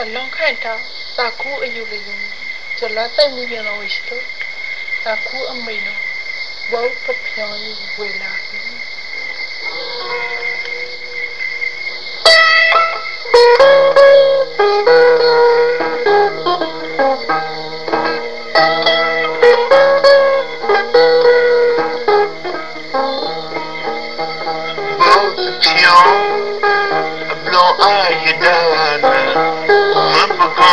အလောင်းခိုင်တာတာကူအယူလေရင် know are you done Mampuko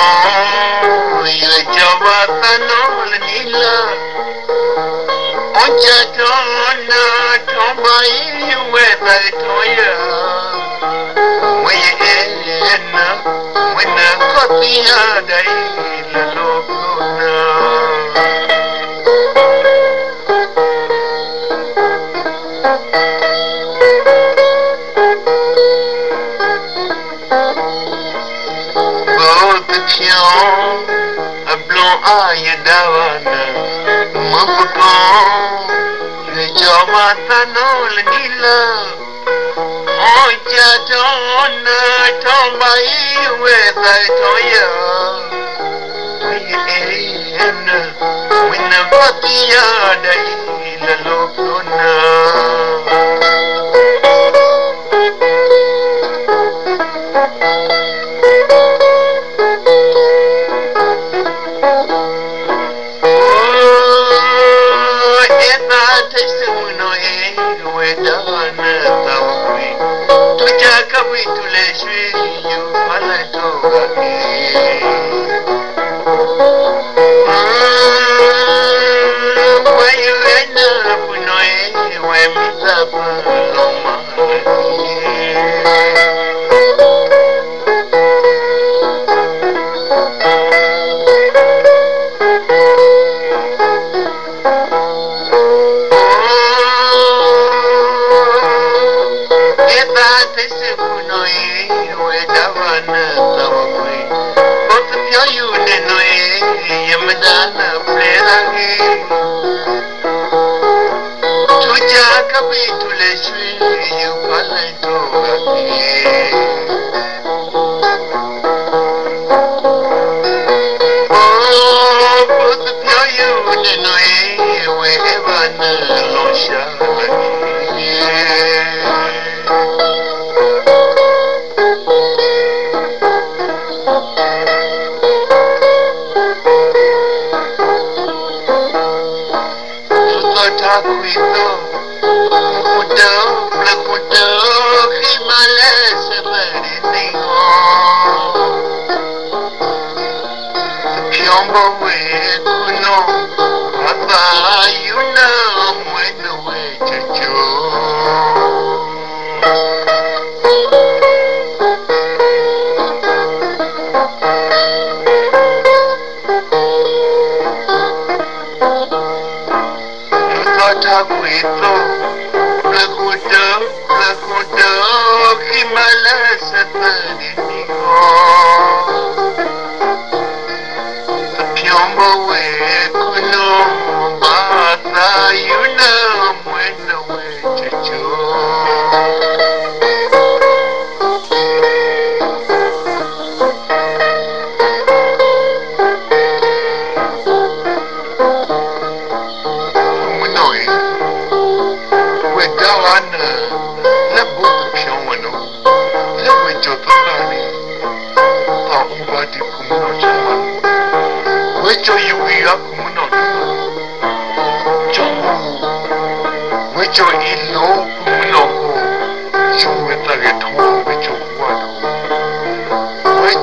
Ile jawa tano lanila Oncha tona Tomba iwe bali toya Mwenye elena Mwena kopia daila lokona jawa tanol nila Ocha tona tomba iwe tai toya Wiyena wina patia dai la lokona Oh, ena taste uno tuja kawi tule shwe yu pala toga e both pyo yu neno e we evana lo shala Takwito, muda, nyombo wekuno abayuna mwenu wechocho Kota kwitho Lakuta, lakuta Kimala satani we kuno bata yuna mwena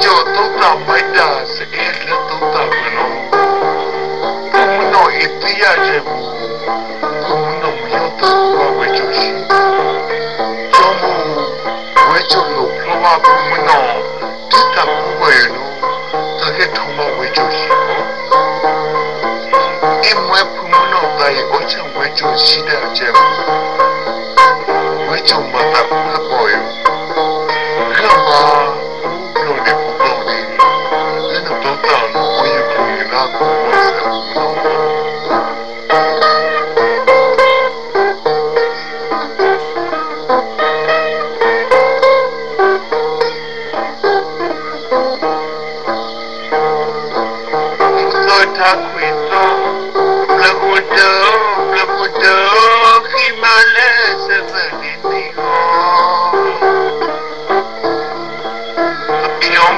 yo tota maida se ele tota meno kumno itia je kumno myota wa wecho shi chomo wecho no kwa kumno tita kuweno take tuma wecho shi imwe kumno dai ocha wecho shida je wecho mata kuboyo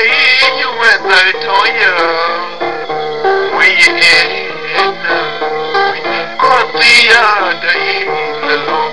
you when I told you alone.